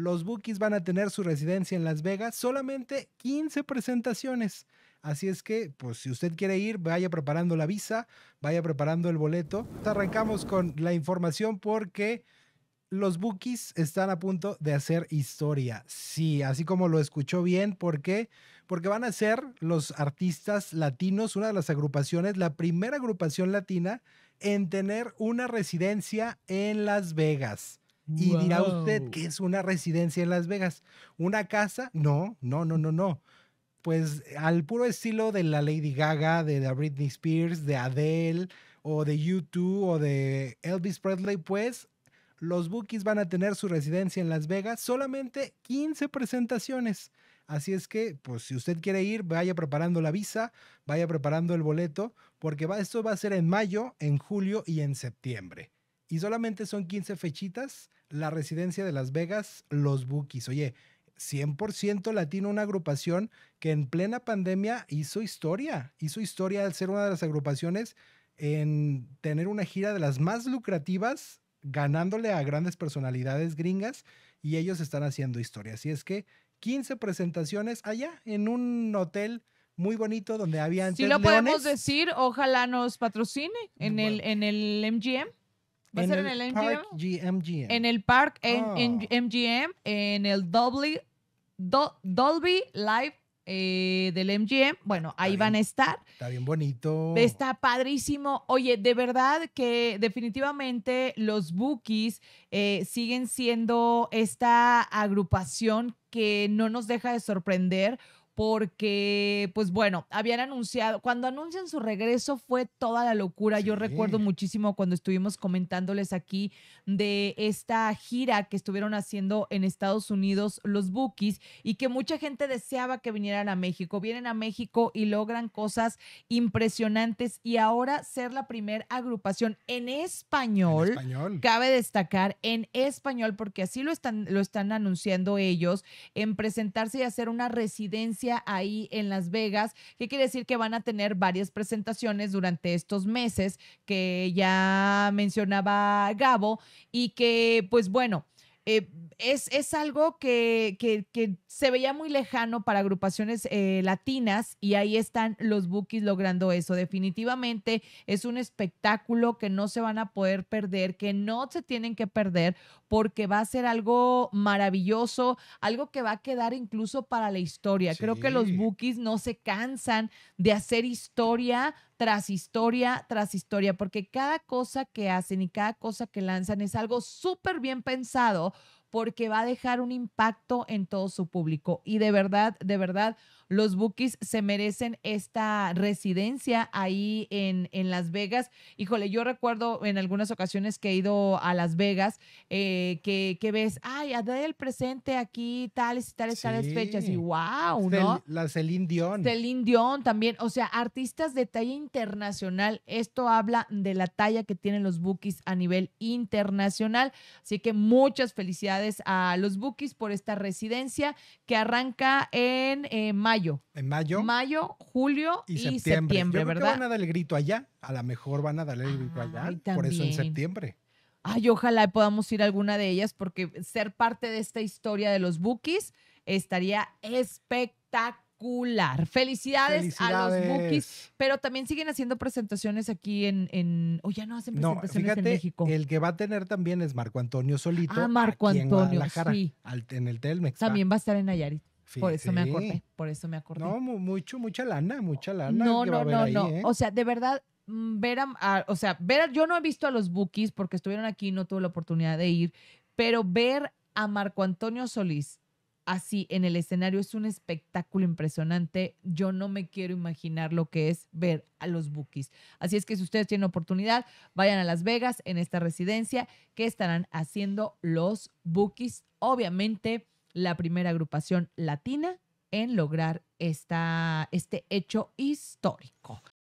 los Bookies van a tener su residencia en Las Vegas, solamente 15 presentaciones. Así es que, pues si usted quiere ir, vaya preparando la visa, vaya preparando el boleto. Arrancamos con la información porque los Bookies están a punto de hacer historia. Sí, así como lo escuchó bien, ¿por qué? Porque van a ser los artistas latinos, una de las agrupaciones, la primera agrupación latina en tener una residencia en Las Vegas. Y dirá usted que es una residencia en Las Vegas. ¿Una casa? No, no, no, no, no. Pues al puro estilo de la Lady Gaga, de la Britney Spears, de Adele o de U2 o de Elvis Presley, pues los Bookies van a tener su residencia en Las Vegas, solamente 15 presentaciones. Así es que, pues si usted quiere ir, vaya preparando la visa, vaya preparando el boleto, porque va, esto va a ser en mayo, en julio y en septiembre. Y solamente son 15 fechitas, la residencia de Las Vegas, los Bookies. Oye, 100% latino, una agrupación que en plena pandemia hizo historia, hizo historia al ser una de las agrupaciones en tener una gira de las más lucrativas ganándole a grandes personalidades gringas y ellos están haciendo historia. Así es que 15 presentaciones allá en un hotel muy bonito donde había Sí lo podemos decir, ojalá nos patrocine en el en el MGM. ¿Va a ser en el MGM? En el Park en, MGM, ah. en el Dolby, Dolby Live eh, del MGM. Bueno, ahí van a estar. Está bien bonito. Está padrísimo. Oye, de verdad que definitivamente los Bookies eh, siguen siendo esta agrupación que no nos deja de sorprender porque, pues bueno, habían anunciado, cuando anuncian su regreso fue toda la locura. Yo recuerdo muchísimo cuando estuvimos comentándoles aquí de esta gira que estuvieron haciendo en Estados Unidos los Bookies y que mucha gente deseaba que vinieran a México. Vienen a México y logran cosas impresionantes y ahora ser la primera agrupación en español, en español, cabe destacar en español porque así lo están, lo están anunciando ellos, en presentarse y hacer una residencia ahí en Las Vegas, que quiere decir que van a tener varias presentaciones durante estos meses que ya mencionaba Gabo y que pues bueno, eh, es, es, algo que, que, se veía muy lejano para agrupaciones eh, latinas y ahí están los Bookies logrando eso. Definitivamente es un espectáculo que no se van a poder perder, que no se tienen que perder porque va a ser algo maravilloso, algo que va a quedar incluso para la historia. Creo que los Bookies no se cansan de hacer historia tras historia tras historia, porque cada cosa que hacen y cada cosa que lanzan es algo súper bien pensado porque va a dejar un impacto en todo su público. Y de verdad, de verdad, los Bookies se merecen esta residencia ahí en, en, Las Vegas. Híjole, yo recuerdo en algunas ocasiones que he ido a Las Vegas eh, que, que, ves, ay, Adele presente aquí, tales y tales, tales fechas. Y wow, ¿no? La Celine Dion. Celine Dion también. O sea, artistas de talla internacional. Esto habla de la talla que tienen los Bookies a nivel internacional. Así que muchas felicidades a los Bookies por esta residencia que arranca en eh, mayo en mayo. Mayo, julio y, septiembre, ¿verdad? van a dar el grito allá. A lo mejor van a darle el grito allá. por eso en septiembre. Ay, ojalá podamos ir a alguna de ellas porque ser parte de esta historia de los bookies estaría espectacular. Felicidades, a los bookies, pero también siguen haciendo presentaciones aquí en, en oh, ya no hacen presentaciones en México. El que va a tener también es Marco Antonio Solito. Ah, Marco Antonio, sí. en el Telmex. También va a estar en Nayarit por eso me acordé, por eso me acordé. No, mucho, mucha lana, mucha lana. No, no, no, no. ¿eh? O sea, de verdad, mm, ver a, o sea, ver, yo no he visto a los Bookies porque estuvieron aquí, no tuve la oportunidad de ir, pero ver a Marco Antonio Solís así en el escenario es un espectáculo impresionante. Yo no me quiero imaginar lo que es ver a los Bookies. Así es que si ustedes tienen oportunidad, vayan a Las Vegas en esta residencia que estarán haciendo los Bookies. Obviamente la primera agrupación latina en lograr esta, este hecho histórico.